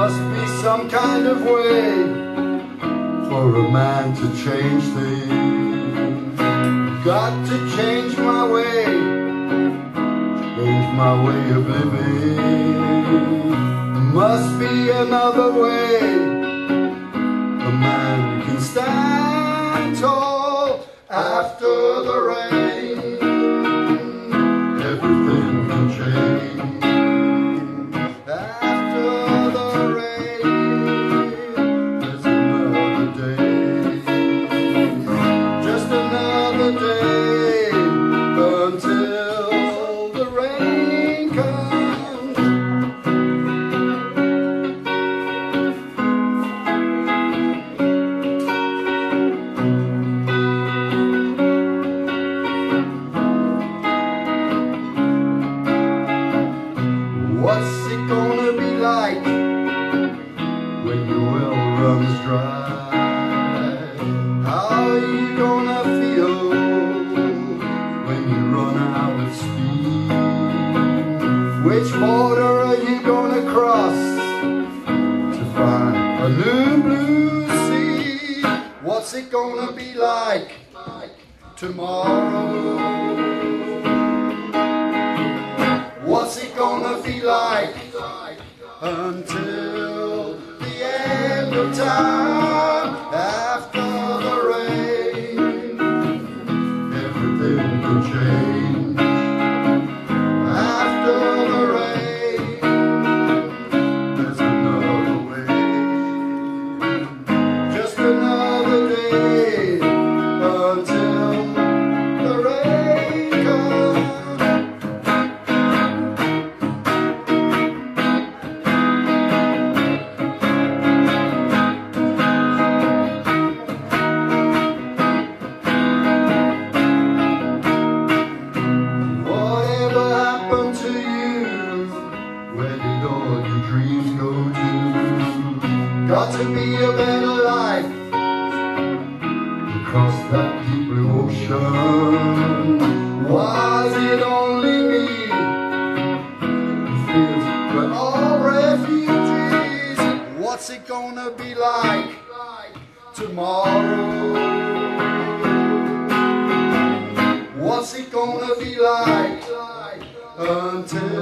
Must be some kind of way for a man to change things. Got to change my way, change my way of living. Must be another way a man can stand tall after the rain. Runs dry? How are you gonna feel when you run out of speed? Which border are you gonna cross to find a new blue sea? What's it gonna be like tomorrow? What's it gonna be like until time To be a better life across that deep blue ocean. Was it only me who feels all refugees? What's it gonna be like tomorrow? What's it gonna be like until